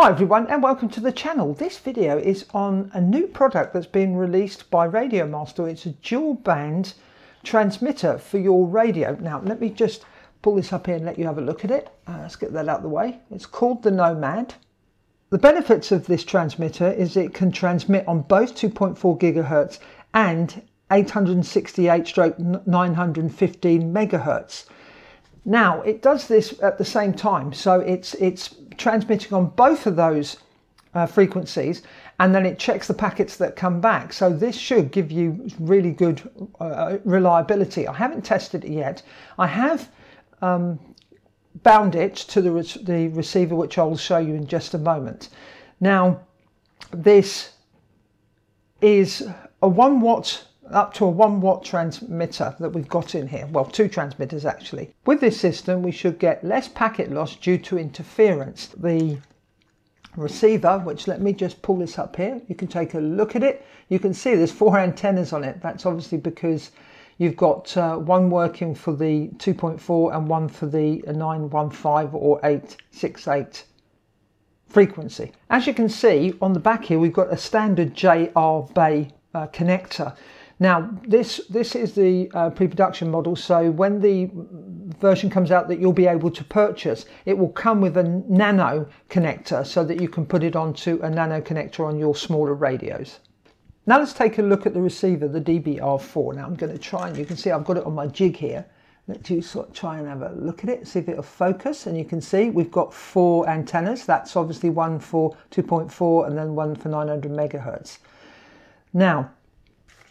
Hi everyone and welcome to the channel. This video is on a new product that's been released by Radiomaster. It's a dual band transmitter for your radio. Now let me just pull this up here and let you have a look at it. Uh, let's get that out of the way. It's called the Nomad. The benefits of this transmitter is it can transmit on both 2.4 gigahertz and 868 stroke 915 megahertz. Now it does this at the same time, so it's it's transmitting on both of those uh, frequencies and then it checks the packets that come back. So this should give you really good uh, reliability. I haven't tested it yet. I have um, bound it to the, re the receiver, which I'll show you in just a moment. Now, this is a one watt up to a 1 watt transmitter that we've got in here. Well, two transmitters actually. With this system, we should get less packet loss due to interference. The receiver, which let me just pull this up here. You can take a look at it. You can see there's four antennas on it. That's obviously because you've got uh, one working for the 2.4 and one for the 915 or 868 frequency. As you can see on the back here, we've got a standard JR Bay uh, connector. Now, this, this is the uh, pre-production model, so when the version comes out that you'll be able to purchase, it will come with a nano connector so that you can put it onto a nano connector on your smaller radios. Now let's take a look at the receiver, the DBR4. Now I'm going to try and you can see I've got it on my jig here. Let's you sort of try and have a look at it, see if it'll focus. And you can see we've got four antennas. That's obviously one for 2.4 and then one for 900 megahertz. Now,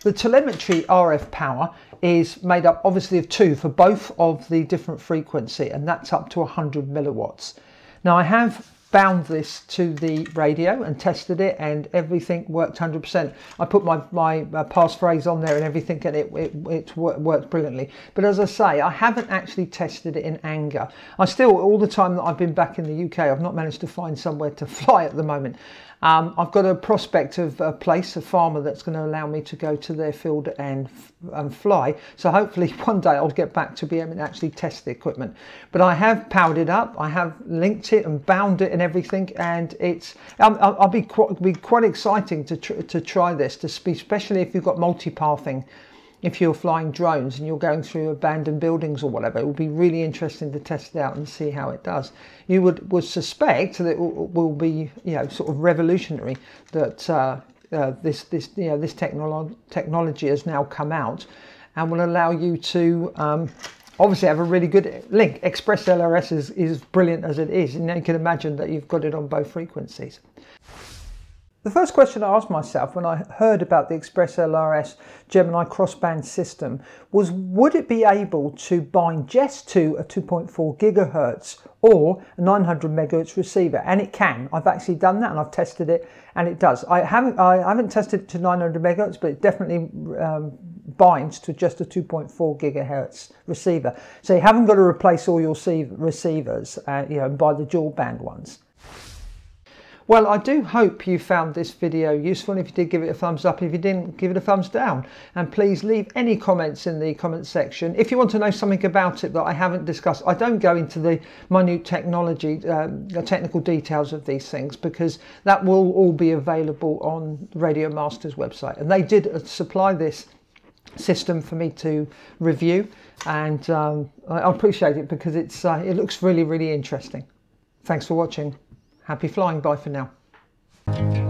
the telemetry RF power is made up obviously of two for both of the different frequency and that's up to 100 milliwatts. Now I have bound this to the radio and tested it and everything worked 100%. I put my, my uh, passphrase on there and everything and it, it, it worked brilliantly. But as I say, I haven't actually tested it in anger. I still, all the time that I've been back in the UK, I've not managed to find somewhere to fly at the moment. Um, I've got a prospect of a place, a farmer that's going to allow me to go to their field and, and fly. So hopefully one day I'll get back to be able to actually test the equipment. But I have powered it up, I have linked it and bound it and everything, and it's I'll, I'll be quite, be quite exciting to tr to try this, to especially if you've got multipathing if you're flying drones and you're going through abandoned buildings or whatever, it would be really interesting to test it out and see how it does. You would, would suspect that it will, will be, you know, sort of revolutionary that uh, uh, this, this, you know, this technolo technology has now come out and will allow you to um, obviously have a really good link. Express LRS is, is brilliant as it is, and you can imagine that you've got it on both frequencies. The first question I asked myself when I heard about the Express LRS Gemini Xrossband system was would it be able to bind just to a 2.4 gigahertz or a 900 megahertz receiver and it can I've actually done that and I've tested it and it does I haven't I haven't tested it to 900 megahertz but it definitely um, binds to just a 2.4 gigahertz receiver so you haven't got to replace all your receivers uh, you know buy the dual band ones well, I do hope you found this video useful. If you did, give it a thumbs up. If you didn't, give it a thumbs down. And please leave any comments in the comment section. If you want to know something about it that I haven't discussed, I don't go into the minute technology, um, the technical details of these things because that will all be available on RadioMaster's website. And they did uh, supply this system for me to review and um, I appreciate it because it's uh, it looks really really interesting. Thanks for watching. Happy flying. Bye for now.